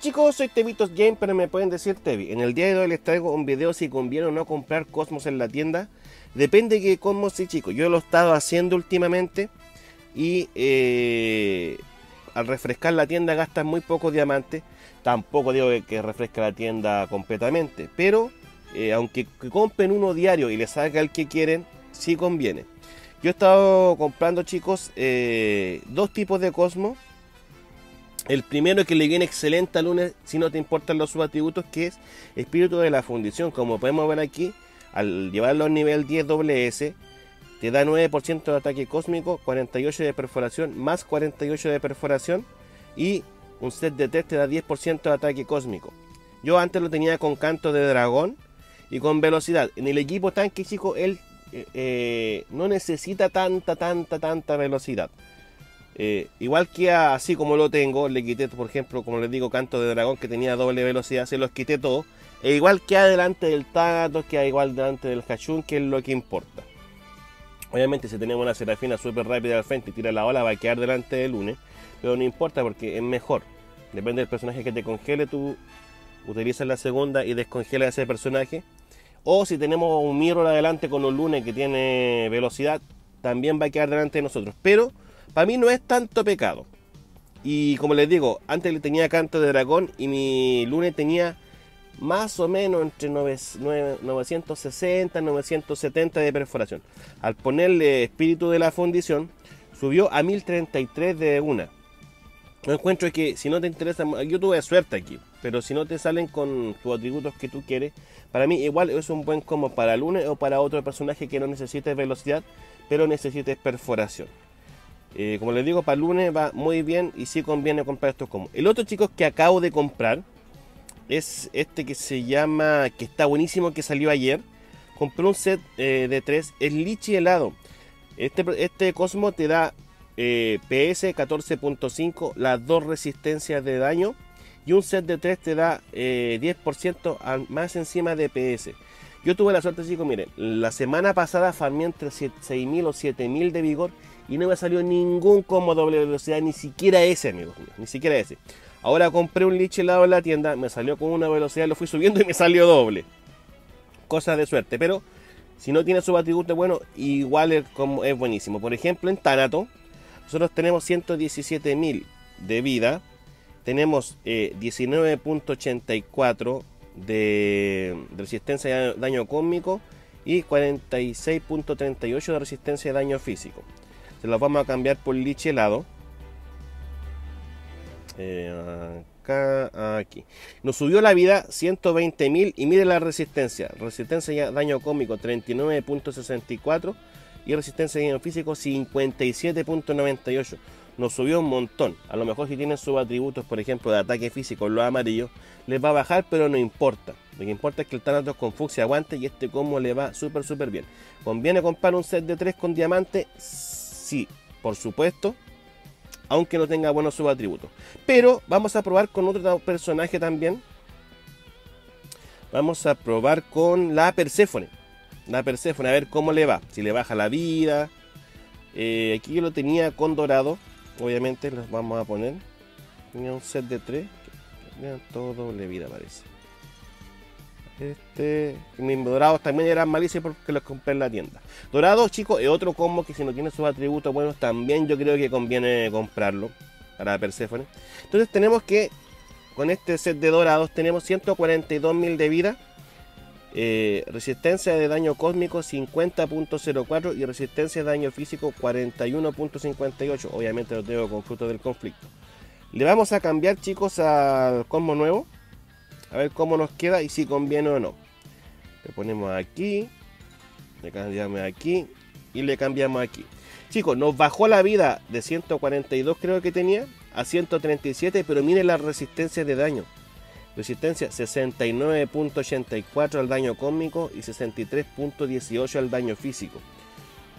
chicos, soy Tevitos Game, pero me pueden decir Tevi. En el día de hoy les traigo un video si conviene o no comprar Cosmos en la tienda. Depende de qué Cosmos sí chicos. Yo lo he estado haciendo últimamente y eh, al refrescar la tienda gastan muy pocos diamantes. Tampoco digo que refresca la tienda completamente, pero eh, aunque compren uno diario y les salga el que quieren, sí conviene. Yo he estado comprando chicos eh, dos tipos de Cosmos el primero que le viene excelente al lunes, si no te importan los subatributos, que es espíritu de la fundición. Como podemos ver aquí, al llevarlo a nivel 10 WS, te da 9% de ataque cósmico, 48 de perforación, más 48 de perforación y un set de 3 te da 10% de ataque cósmico. Yo antes lo tenía con canto de dragón y con velocidad. En el equipo tanque, chico, él eh, eh, no necesita tanta, tanta, tanta velocidad. Eh, igual que así como lo tengo, le quité, por ejemplo, como les digo, canto de dragón que tenía doble velocidad, se los quité todo. E igual que adelante del Tagato, que igual delante del Hachun, que es lo que importa. Obviamente si tenemos una Serafina súper rápida al frente y tira la ola va a quedar delante del Lune, pero no importa porque es mejor. Depende del personaje que te congele, tú utilizas la segunda y descongela ese personaje. O si tenemos un mirror adelante con un Lune que tiene velocidad, también va a quedar delante de nosotros. Pero para mí no es tanto pecado. Y como les digo, antes le tenía canto de dragón y mi lunes tenía más o menos entre 960 y 970 de perforación. Al ponerle espíritu de la fundición, subió a 1033 de una. No encuentro que si no te interesa, yo tuve suerte aquí, pero si no te salen con tus atributos que tú quieres, para mí igual es un buen como para lunes o para otro personaje que no necesite velocidad, pero necesite perforación. Eh, como les digo, para el lunes va muy bien y sí conviene comprar estos como. El otro, chicos, que acabo de comprar es este que se llama, que está buenísimo, que salió ayer. Compré un set eh, de tres, es lichi helado. Este, este Cosmo te da eh, PS 14.5, las dos resistencias de daño. Y un set de 3 te da 10% más encima de PS. Yo tuve la suerte, chicos, miren, la semana pasada farmé entre 6.000 o 7.000 de vigor y no me salió ningún combo doble velocidad, ni siquiera ese, amigos ni siquiera ese. Ahora compré un liche helado en la tienda, me salió con una velocidad, lo fui subiendo y me salió doble. Cosas de suerte, pero si no tiene su atributo bueno, igual es, como, es buenísimo. Por ejemplo, en Tanato, nosotros tenemos 117.000 de vida, tenemos 19.84 eh, de, de resistencia de daño cósmico y 46.38 de resistencia de daño físico. Se los vamos a cambiar por liche helado. Eh, acá, aquí. Nos subió la vida 120.000 y mire la resistencia. Resistencia y daño cómico 39.64 y resistencia de daño físico 57.98. Nos subió un montón. A lo mejor si tienen sus atributos, por ejemplo, de ataque físico, los amarillos, les va a bajar, pero no importa. Lo que importa es que el Thanatos con Fuxia aguante y este combo le va súper, súper bien. ¿Conviene comprar un set de 3 con diamante? sí, por supuesto, aunque no tenga buenos subatributos. Pero vamos a probar con otro personaje también. Vamos a probar con la Perséfone. La Perséfone, a ver cómo le va. Si le baja la vida. Eh, aquí yo lo tenía con dorado. Obviamente los vamos a poner. Tenía un set de 3. Todo doble vida parece. Este, mis dorados también eran malísimos porque los compré en la tienda. Dorados, chicos, es otro combo que si no tiene sus atributos buenos, también yo creo que conviene comprarlo para Persephone. Entonces tenemos que, con este set de dorados, tenemos 142.000 de vida. Eh, resistencia de daño cósmico 50.04 y resistencia de daño físico 41.58. Obviamente lo tengo con fruto del conflicto. Le vamos a cambiar, chicos, al combo nuevo a ver cómo nos queda y si conviene o no. Le ponemos aquí, le cambiamos aquí y le cambiamos aquí. Chicos, nos bajó la vida de 142 creo que tenía a 137, pero miren la resistencia de daño. Resistencia 69.84 al daño cósmico y 63.18 al daño físico.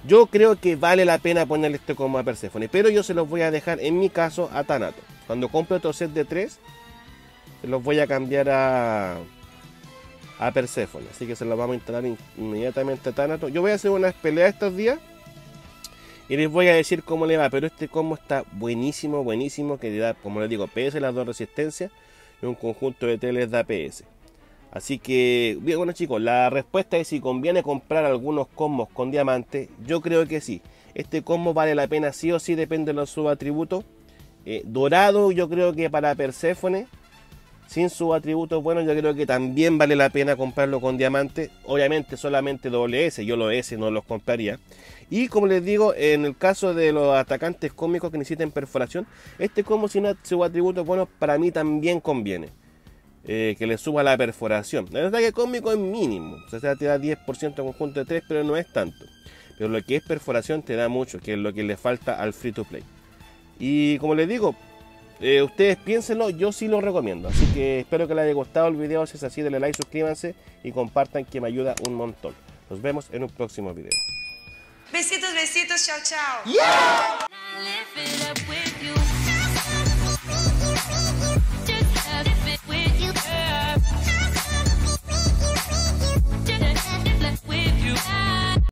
Yo creo que vale la pena ponerle este como a Persephone, pero yo se los voy a dejar en mi caso a Thanato. Cuando compre otro set de 3, los voy a cambiar a, a Persephone. Así que se los vamos a instalar inmediatamente a Thanatos. Yo voy a hacer unas peleas estos días. Y les voy a decir cómo le va. Pero este combo está buenísimo, buenísimo. Que le da, como les digo, PS las dos resistencias. Y un conjunto de teles de APS. Así que, bien, bueno chicos, la respuesta es si conviene comprar algunos combos con diamante. Yo creo que sí. Este combo vale la pena sí o sí, depende de los subatributos. Eh, dorado, yo creo que para Persephone, sin subatributos buenos, yo creo que también vale la pena comprarlo con diamante. Obviamente solamente doble S, yo los S no los compraría. Y como les digo, en el caso de los atacantes cómicos que necesiten perforación, este combo sin subatributos buenos para mí también conviene. Eh, que le suba la perforación. El ataque cómico es mínimo, o sea, te da 10% conjunto de 3, pero no es tanto. Pero lo que es perforación te da mucho, que es lo que le falta al free to play. Y como les digo, eh, ustedes piénsenlo, yo sí lo recomiendo. Así que espero que les haya gustado el video. Si es así, denle like, suscríbanse y compartan que me ayuda un montón. Nos vemos en un próximo video. Besitos, besitos, chao, chao.